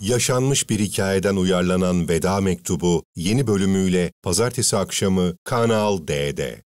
yaşanmış bir hikayeden uyarlanan Veda Mektubu yeni bölümüyle pazartesi akşamı Kanal D'de.